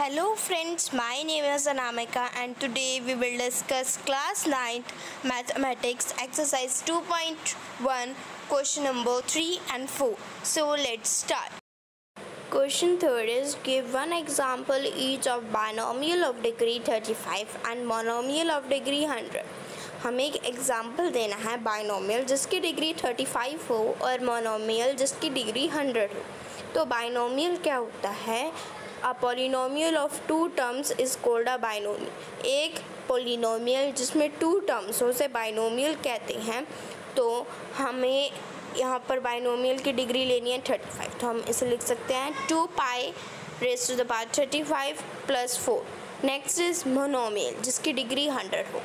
Hello friends my name is Anamika and today we will discuss class ninth mathematics exercise 2.1 question number three and four so let's start question third is give one example each of binomial of degree 35 and monomial of degree 100 हमें एक example देना है binomial जिसकी degree 35 हो और monomial जिसकी degree 100 हो। तो बायनोमियल क्या होता है? A polynomial of two terms is called a binomial एक पोलिनोमियल जिसमें टू टर्म्स हो उसे बाइनोमियल कहते हैं तो हमें यहाँ पर बाइनोमियल की डिग्री लेनी है थर्टी फाइव तो हम इसे लिख सकते हैं two pi raise to the power thirty five plus four next is monomial जिसकी डिग्री हंड्रेड हो.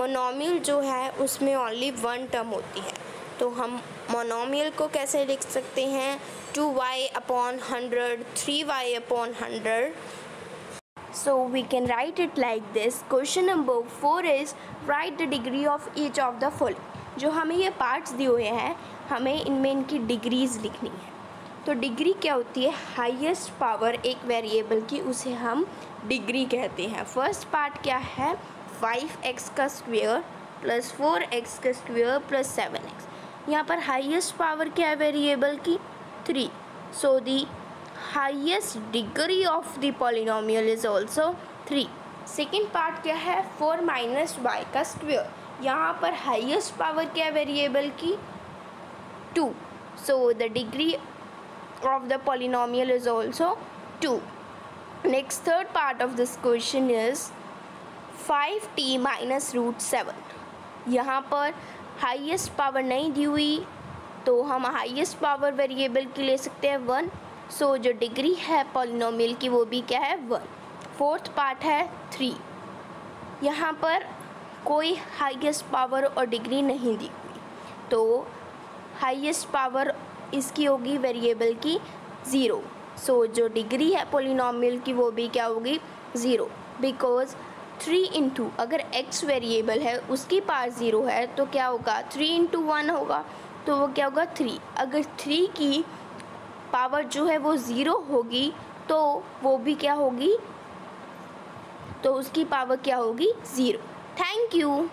मोनोमियल जो है, उसमें ओनली वन टर्म होती है. तो हम मोनोमियल को कैसे लिख सकते हैं? Two y upon hundred three y upon hundred so we can write it like this. Question number four is, write the degree of each of the following. जो हमें ये पार्ट्स दिए हुए हैं, हमें इनमें इनकी डिग्रीज लिखनी है। तो डिग्री क्या होती है? हाईएस्ट पावर एक वेरिएबल की, उसे हम डिग्री कहते हैं। फ़र्स्ट पार्ट क्या है? फाइव एक्स का स्क्वेयर प्लस फोर एक्स का स्क्वेयर प्लस सेवन एक्स यहाँ पर हाईएस्ट पावर क्या है वेरिएबल की? Three so the highest degree of the polynomial is also three second part क्या है? फोर माइनस वाई का स्क्वेयर यहाँ पर हाईएस्ट पावर क्या है वेरिएबल की? Two so the degree of the polynomial is also 2 next third part of this question is 5t minus root 7 यहाँ पर हाईएस्ट पावर नहीं दी हुई तो हम हाईएस्ट पावर वेरिएबल की ले सकते हैं वन सो जो डिग्री है पॉलिनोमियल की वो भी क्या है? वन फोर्थ पार्ट है थ्री यहाँ पर कोई हाईएस्ट पावर और डिग्री नहीं दी हुई. तो हाईएस्ट पावर इसकी होगी वेरिएबल की ज़ीरो सो so, जो डिग्री है पोलिनोमियल की वो भी क्या होगी? ज़ीरो बिकॉज़ थ्री इंटू अगर एक्स वेरिएबल है, उसकी पावर ज़ीरो है तो क्या होगा? थ्री इंटू वन होगा तो वो क्या होगा? थ्री अगर थ्री की पावर जो है वो ज़ीरो होगी तो वो भी क्या होगी? तो उसकी पावर क्या होगी? Zero thank you